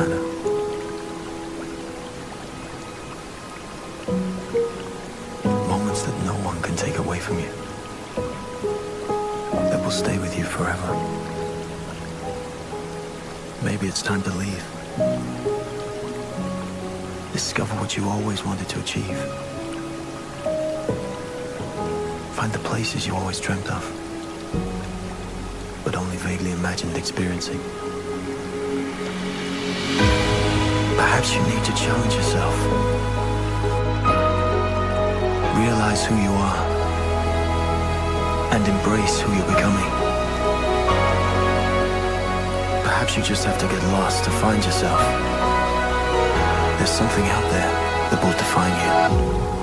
moments that. Moments that no one can take away from you. That will stay with you forever. Maybe it's time to leave. Discover what you always wanted to achieve. Find the places you always dreamt of, but only vaguely imagined experiencing. Perhaps you need to challenge yourself. Realize who you are and embrace who you're becoming. Perhaps you just have to get lost to find yourself. There's something out there that will define you.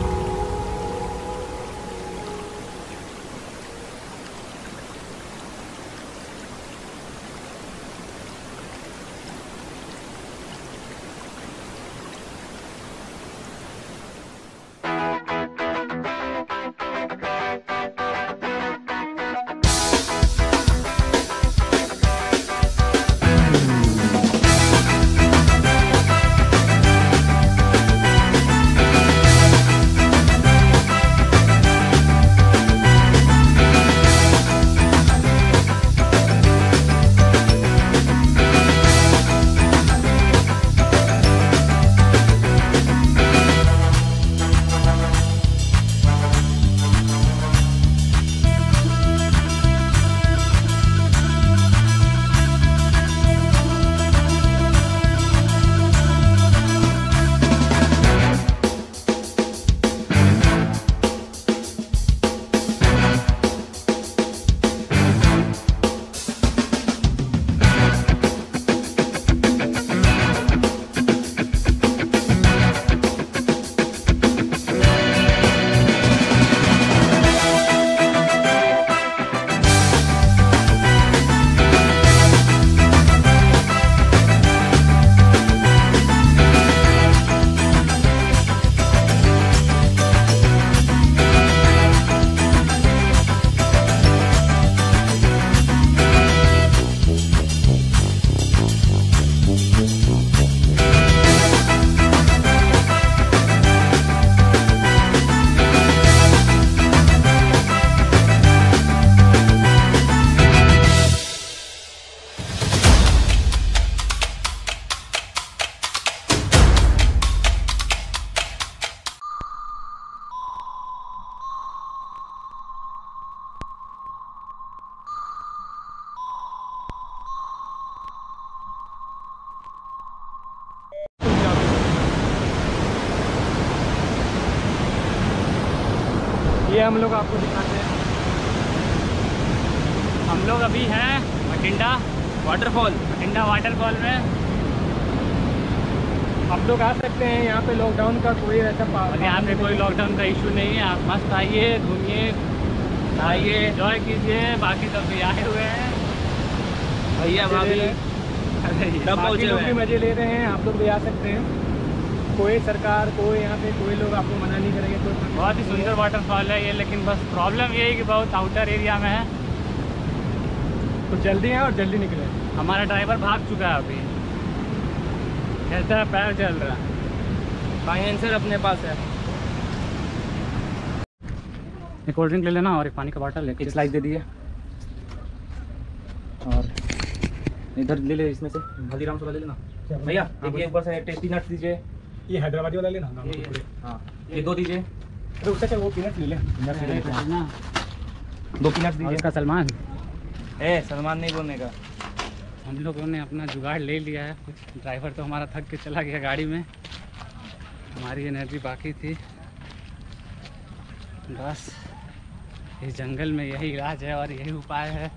हम लोग आपको दिखाते हैं। हम लोग अभी हैं Bathinda waterfall Bathinda waterfall में। आप लोग आ सकते हैं यहाँ पे लॉकडाउन का कोई ऐसा पा- और यहाँ पे कोई लॉकडाउन का इशू नहीं है। आप मस्त आइए घूमिए आइए एंजॉय कीजिए। बाकी सब भी आए हुए हैं। भैया भाभी सब लोग भी मज़े ले रहे हैं। आप लोग भी आ सकते हैं। कोई सरकार कोई यहाँ पे कोई लोग आपको मना नहीं करेंगे कोई बहुत ही सुंदर वाटरफॉल है ये लेकिन बस प्रॉब्लम ये है कि बहुत आउटर एरिया में है। तो जल्दी है और जल्दी निकले। हमारा ड्राइवर भाग चुका है अभी। कहता है पैर चल रहा है। फाइनेंसर अपने पास है। एक कोल्ड ड्रिंक ले लेना और एक पानी का बॉटल एक स्लाइस दे दिए और इधर ले ले इसमें से। हल्दीराम सोडा ले लेना। भैया हाँ, एक ऊपर से टेस्टी नट्स दीजिए। ये हैदराबादी वाला लेना ये ये हाँ। ये दो दीजिए। अरे उससे अच्छा वो पीनट ले ले। पीनट। दो पीनट्स और दीजिए इसका सलमान? ए सलमान नहीं बोलने का। हम लोगों ने अपना जुगाड़ ले लिया है। कुछ ड्राइवर तो हमारा थक के चला गया गाड़ी में। हमारी एनर्जी बाकी थी। बस इस जंगल में यही इलाज है और यही उपाय है।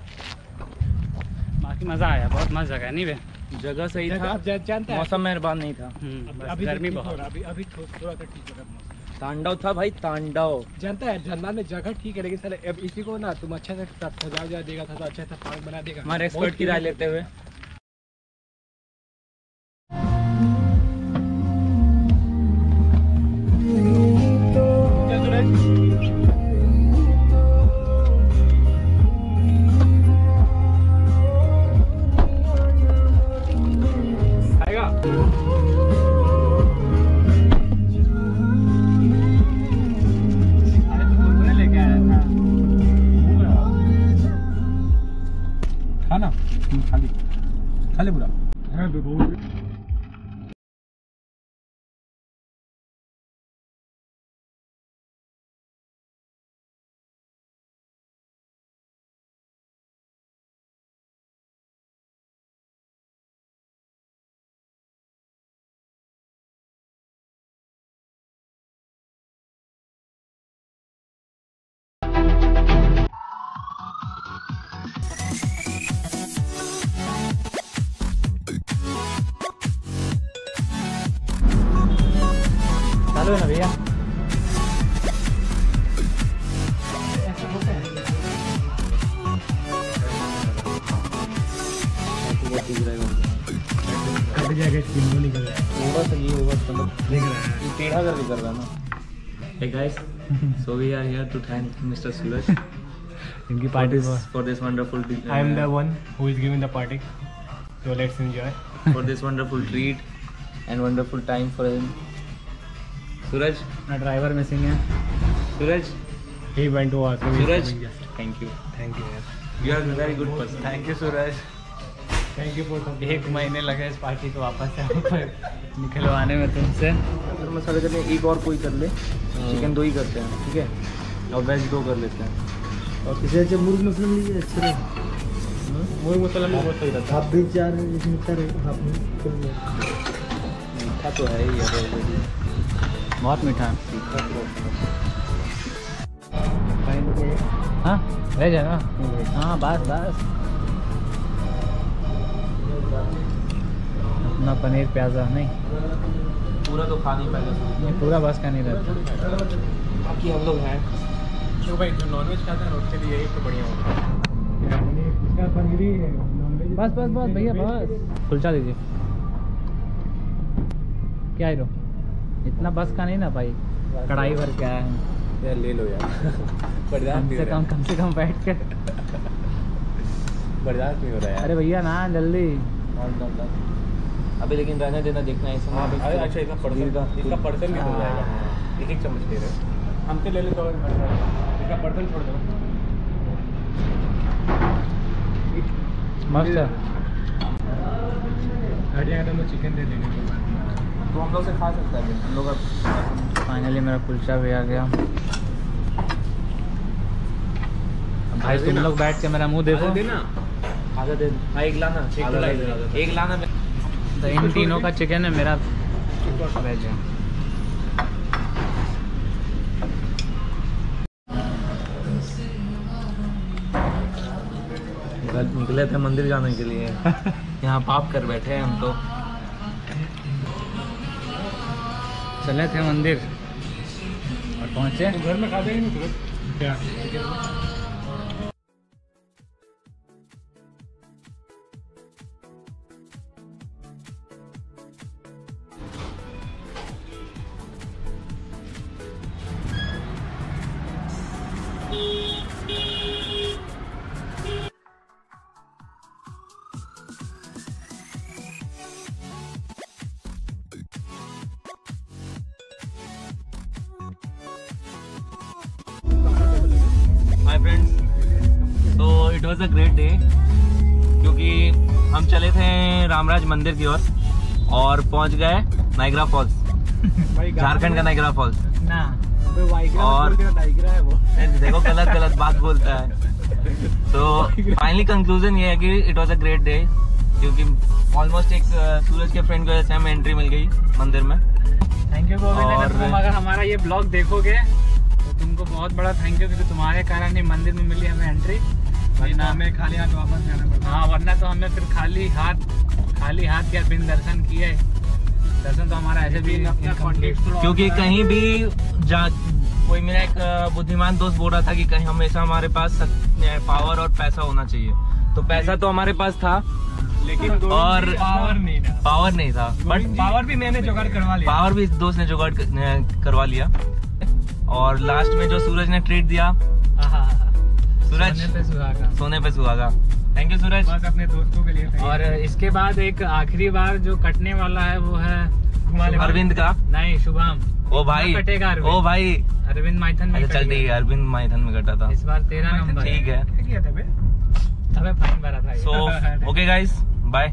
बाकी मज़ा आया बहुत मस्त जगह नहीं बे? जगह सही जगह था। जानते हैं। मौसम मेहरबान नहीं था। हम्म, अभी गर्मी बहुत। अभी अभी थोड़ा सा ठीक हो रहा है तांडव था भाई तांडव। जानता है जनता में जगह ठीक है लेकिन सर अब इसी को ना तुम अच्छा से सजा देगा था तो अच्छा सा पार्क बना देगा। हमारे एक्सपर्ट की राय लेते हुए। है ना hey guys so we are here to thank Mr. Suraj इनकी for party this for this wonderful uh, I am the one who is giving the party so let's enjoy for this wonderful treat and wonderful time for him अपना driver missing है। Suraj? He went to thank you. Thank you यार. You are a very good person. Thank you Suraj thank you for एक महीने लगे इस party को वापस निकलवाने में तुमसे। अगर मसाले करने एक और कोई कर ले चिकन दो ही करते हैं ठीक है? और वेज दो कर लेते हैं। और किसी अच्छे मुर्ग मुस्लिम लीजिए अच्छे रहे मुर्ग मुसलम बहुत सही रहता आप भी चार मीठा रहे आप मीठा तो है ही। बहुत मीठा है। हाँ रह जाएगा हाँ बस बस। अपना पनीर प्याजा नहीं। पूरा तो खा नहीं पाएगा नहीं पूरा बस का नहीं रहता बाकी हम लोग हैं। तो भाई जो नॉनवेज खाता है उसके लिए यही तो बढ़िया है ही। है नॉनवेज बस बस बस भैया बस। कुलचा दीजिए। क्या है रो? इतना बस का नहीं ना भाई? कढ़ाई भर के आया है। यार ले लो यार। बर्दाश्त कम नहीं से कम कम से कम बैठ के। बर्दाश्त नहीं हो रहा है अरे भैया ना जल्दी। अभी लेकिन रहने देना देखना है इसमें अभी अरे अच्छा इसका पनीर का पर्सन इसका पर्सन भी हो जाएगा। एक एक चम्मच ले रहे हो। हम तो ले लेते हो इसका पर्सन छोड़ दो। मस्त है। जाएगा तो चिकन दे कोई बात नहीं। तो हम लोग से खा सकता है हम लोग का फाइनली मेरा कुलचा भी आ गया। भाई तुम लोग बैठ के मेरा मुँह देखो। आधा देना। दे लाना। एक लाना तो इन तीनों का चिकन है मेरा वेज है। निकले थे मंदिर जाने के लिए। यहाँ पाप कर बैठे हैं हम तो। चले थे मंदिर। और पहुँचे। तो घर में खाते देंगे क्या? वाज अ ग्रेट डे क्योंकि हम चले थे रामराज मंदिर की ओर और पहुँच गए नाइग्रा फॉल्स झारखंड का नाइग्रा फॉल्स ना और- देखो गलत गलत बात बोलता है। तो फाइनली कंक्लूजन ये है कि it was a great day क्योंकि ऑलमोस्ट एक सूरज के फ्रेंड को से हमें एंट्री मिल गई मंदिर में। थैंक यू और- अगर तुम अगर हमारा ये ब्लॉग देखोगे तो तुमको बहुत बड़ा थैंक यू क्योंकि तुम्हारे कारण ही मंदिर में मिली हमें एंट्री वरना हमें खाली हाथ वापस जाना पड़ता हाँ। वरना तो हमें फिर खाली हाथ खाली हाथ क्या बिन दर्शन किए। दर्शन तो हमारा ऐसे भी क्योंकि कहीं भी जा कोई मेरा एक बुद्धिमान दोस्त बोल रहा था कि कहीं हमेशा हमारे पास पावर और पैसा होना चाहिए। तो पैसा तो हमारे पास था लेकिन और पावर नहीं था। पावर नहीं था। बट पावर भी मैंने जुगाड़ करवा लिया। पावर भी दोस्त ने जुगाड़ करवा लिया। और लास्ट में जो सूरज ने ट्रीट दिया सूरज। सोने पे सुहागा। सोने पे सुहागा। Thank you Suraj. बस अपने दोस्तों के लिए और इसके बाद एक आखिरी बार जो कटने वाला है वो है अरविंद का। नहीं शुभम। ओ भाई। कटेगा। ओ भाई। अरविंद माइथन में अच्छा चल रही ठीक है अरविंद माइथन में कटा था। इस बार तेरह नंबर ठीक है। क्या किया था बे। अबे फाइन भरा था सो ओके गाइस बाय